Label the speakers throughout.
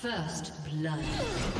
Speaker 1: First blood.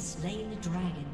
Speaker 1: slain the dragon.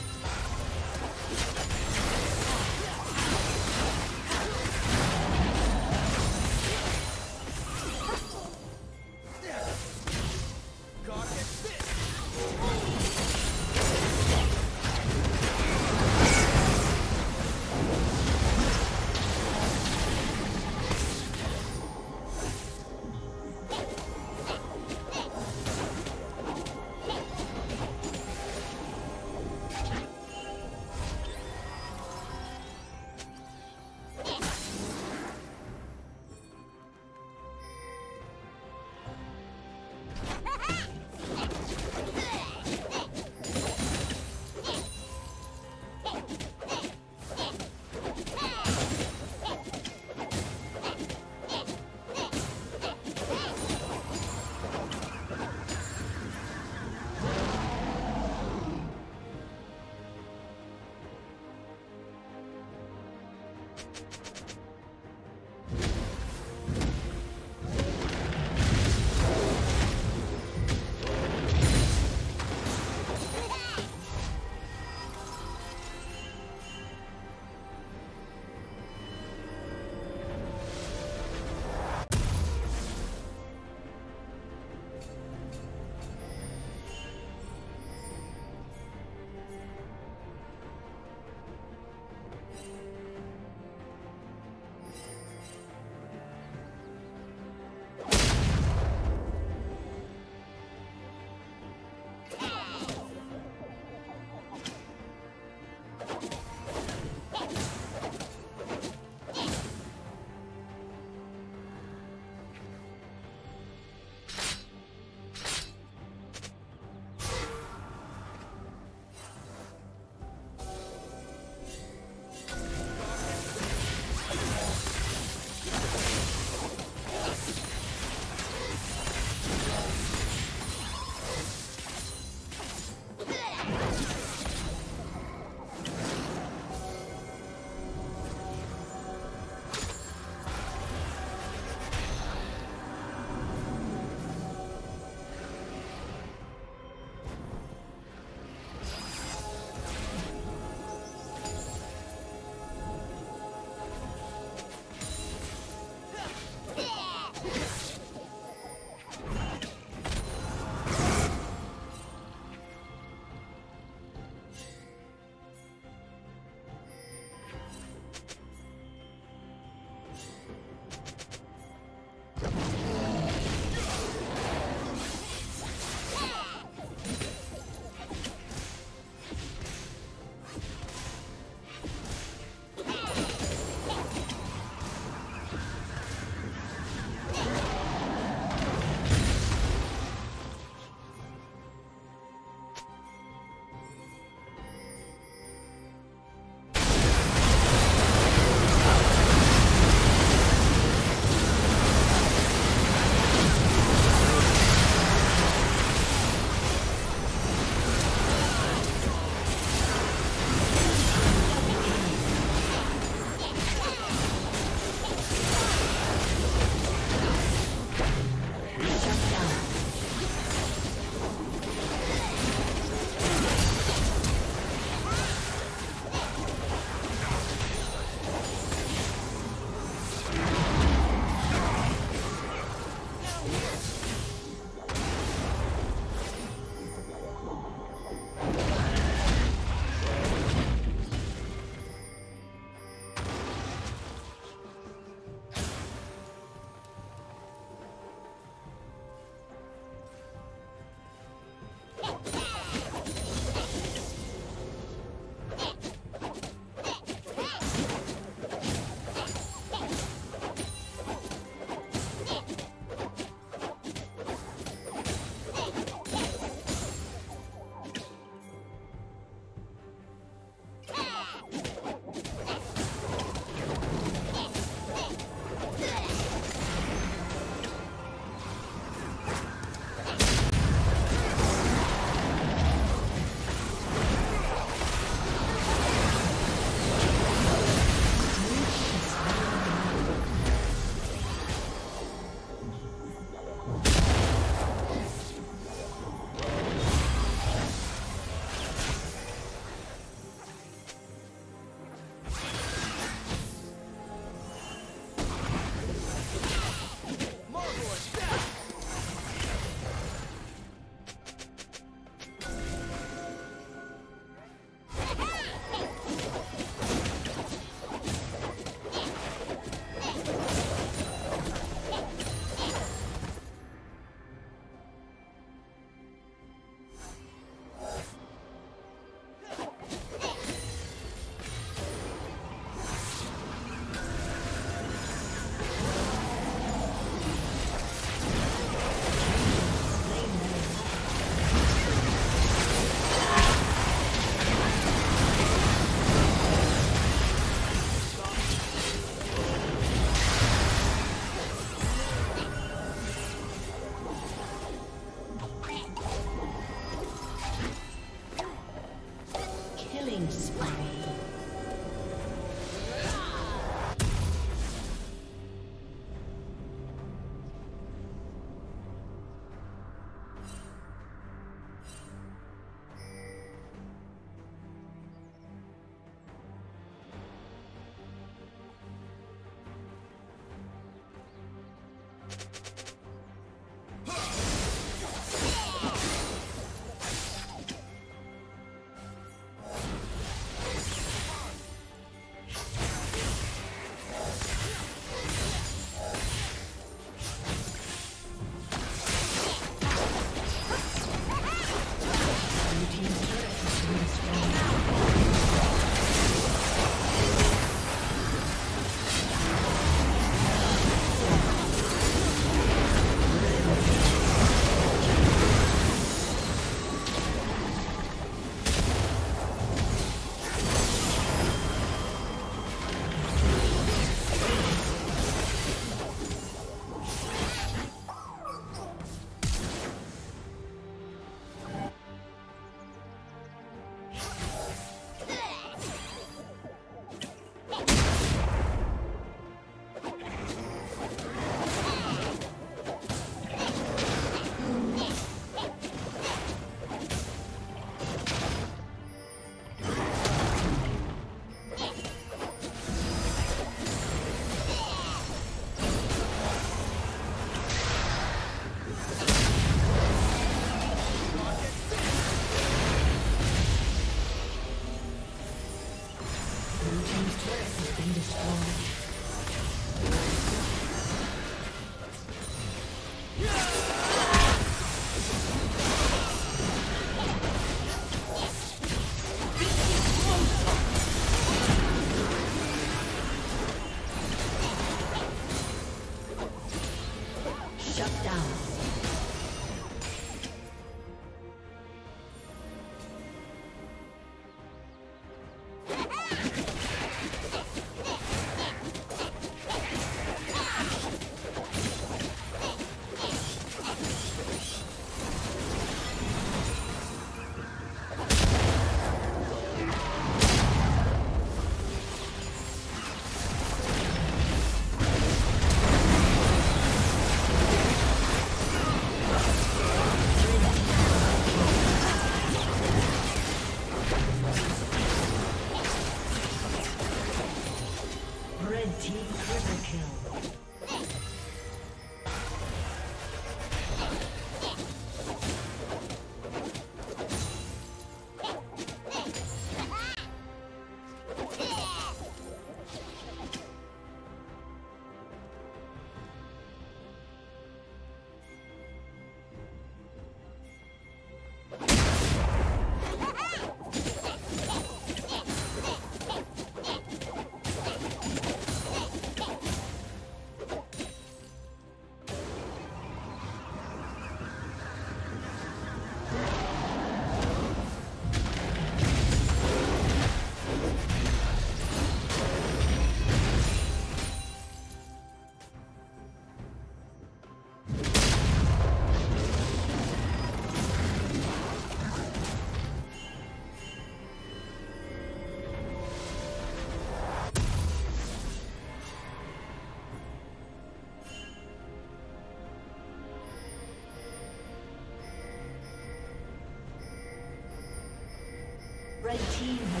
Speaker 1: Team has